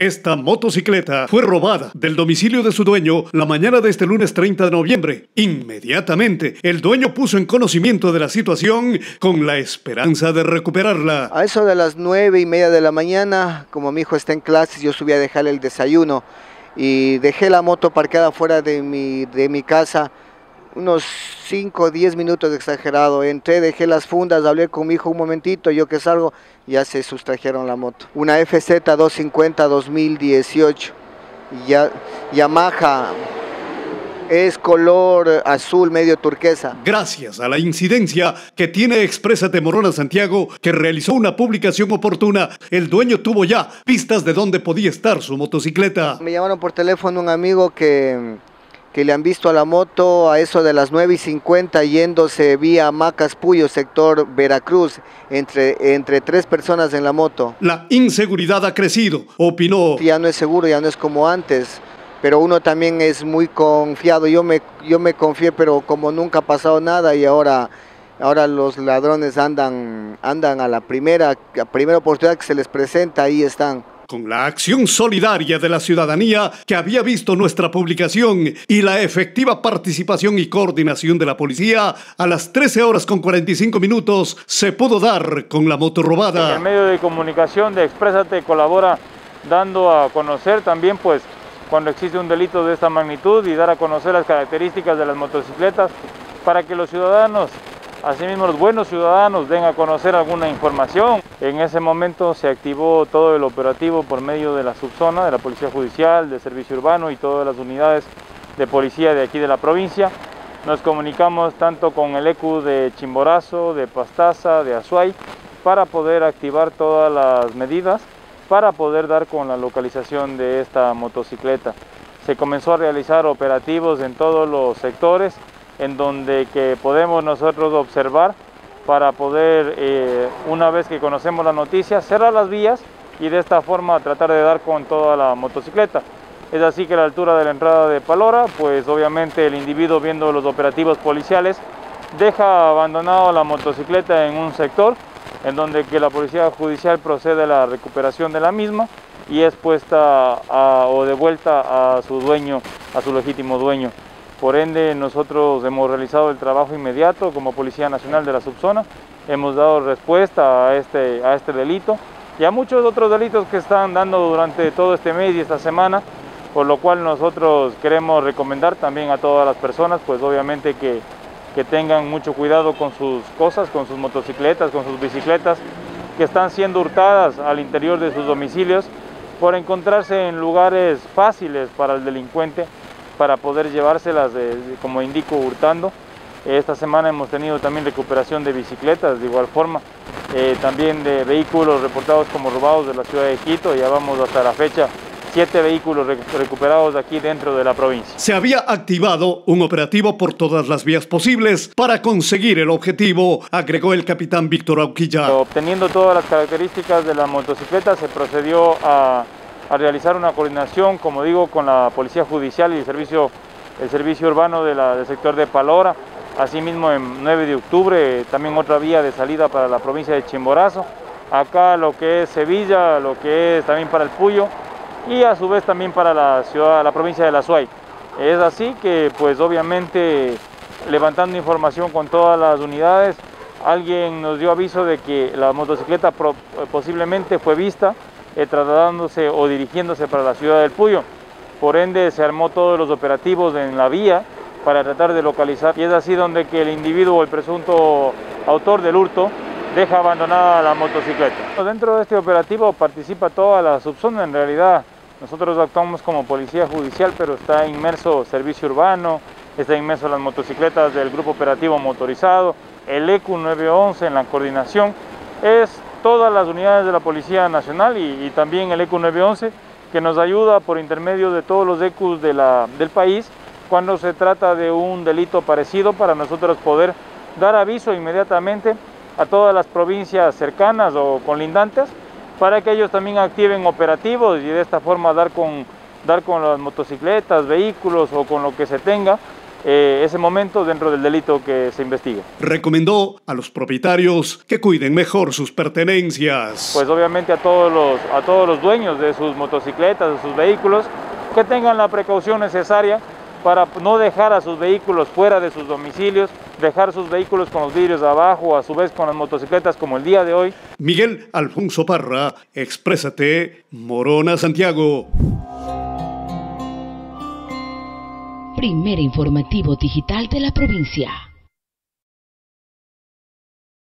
Esta motocicleta fue robada del domicilio de su dueño la mañana de este lunes 30 de noviembre. Inmediatamente, el dueño puso en conocimiento de la situación con la esperanza de recuperarla. A eso de las nueve y media de la mañana, como mi hijo está en clases, yo subí a dejarle el desayuno y dejé la moto parqueada fuera de mi, de mi casa unos 5 o 10 minutos exagerado. Entré, dejé las fundas, hablé con mi hijo un momentito, yo que salgo, ya se sustrajeron la moto. Una FZ 250 2018, ya, Yamaha, es color azul medio turquesa. Gracias a la incidencia que tiene Exprésate Morona Santiago, que realizó una publicación oportuna, el dueño tuvo ya pistas de dónde podía estar su motocicleta. Me llamaron por teléfono un amigo que que le han visto a la moto a eso de las 9 y 50 yéndose vía Macas Puyo, sector Veracruz, entre, entre tres personas en la moto. La inseguridad ha crecido, opinó. Ya no es seguro, ya no es como antes, pero uno también es muy confiado. Yo me, yo me confié, pero como nunca ha pasado nada y ahora, ahora los ladrones andan, andan a la primera, a primera oportunidad que se les presenta, ahí están con la acción solidaria de la ciudadanía que había visto nuestra publicación y la efectiva participación y coordinación de la policía, a las 13 horas con 45 minutos se pudo dar con la moto robada. El medio de comunicación de Exprésate colabora dando a conocer también pues cuando existe un delito de esta magnitud y dar a conocer las características de las motocicletas para que los ciudadanos Asimismo, los buenos ciudadanos den a conocer alguna información. En ese momento se activó todo el operativo por medio de la subzona, de la Policía Judicial, de Servicio Urbano y todas las unidades de policía de aquí de la provincia. Nos comunicamos tanto con el ECU de Chimborazo, de Pastaza, de Azuay, para poder activar todas las medidas para poder dar con la localización de esta motocicleta. Se comenzó a realizar operativos en todos los sectores, en donde que podemos nosotros observar para poder, eh, una vez que conocemos la noticia, cerrar las vías y de esta forma tratar de dar con toda la motocicleta. Es así que a la altura de la entrada de Palora, pues obviamente el individuo viendo los operativos policiales deja abandonado la motocicleta en un sector en donde que la policía judicial procede a la recuperación de la misma y es puesta o devuelta a su dueño, a su legítimo dueño. Por ende, nosotros hemos realizado el trabajo inmediato como Policía Nacional de la Subzona, hemos dado respuesta a este, a este delito y a muchos otros delitos que están dando durante todo este mes y esta semana, por lo cual nosotros queremos recomendar también a todas las personas, pues obviamente que, que tengan mucho cuidado con sus cosas, con sus motocicletas, con sus bicicletas, que están siendo hurtadas al interior de sus domicilios por encontrarse en lugares fáciles para el delincuente para poder llevárselas, como indico, hurtando. Esta semana hemos tenido también recuperación de bicicletas, de igual forma, eh, también de vehículos reportados como robados de la ciudad de Quito, ya vamos hasta la fecha siete vehículos recuperados aquí dentro de la provincia. Se había activado un operativo por todas las vías posibles para conseguir el objetivo, agregó el capitán Víctor Auquilla. Obteniendo todas las características de la motocicleta, se procedió a a realizar una coordinación, como digo, con la Policía Judicial y el Servicio, el servicio Urbano de del sector de Palora. Asimismo, en 9 de octubre, también otra vía de salida para la provincia de Chimborazo. Acá lo que es Sevilla, lo que es también para el Puyo y a su vez también para la ciudad, la provincia de La Suay. Es así que, pues obviamente, levantando información con todas las unidades, alguien nos dio aviso de que la motocicleta posiblemente fue vista eh, trasladándose o dirigiéndose para la ciudad del Puyo. Por ende se armó todos los operativos en la vía para tratar de localizar y es así donde que el individuo o el presunto autor del hurto deja abandonada la motocicleta. Dentro de este operativo participa toda la subzona en realidad. Nosotros actuamos como policía judicial, pero está inmerso servicio urbano, está inmerso las motocicletas del grupo operativo motorizado, el ECU 911 en la coordinación. Es todas las unidades de la Policía Nacional y, también el ECU 911 que nos ayuda por intermedio de todos los ECUs de del país cuando se trata de un delito parecido para nosotros poder dar aviso inmediatamente a todas las provincias cercanas o colindantes para que ellos también activen operativos y de esta forma dar con, dar con las motocicletas, vehículos o con lo que se tenga eh, ese momento dentro del delito que se investiga. Recomendó a los propietarios que cuiden mejor sus pertenencias. Pues obviamente a todos los, a todos los dueños de sus motocicletas, de sus vehículos, que tengan la precaución necesaria para no dejar a sus vehículos fuera de sus domicilios, dejar sus vehículos con los vidrios abajo, a su vez con las motocicletas como el día de hoy. Miguel Alfonso Parra, exprésate, Morona Santiago. Primer informativo digital de la provincia.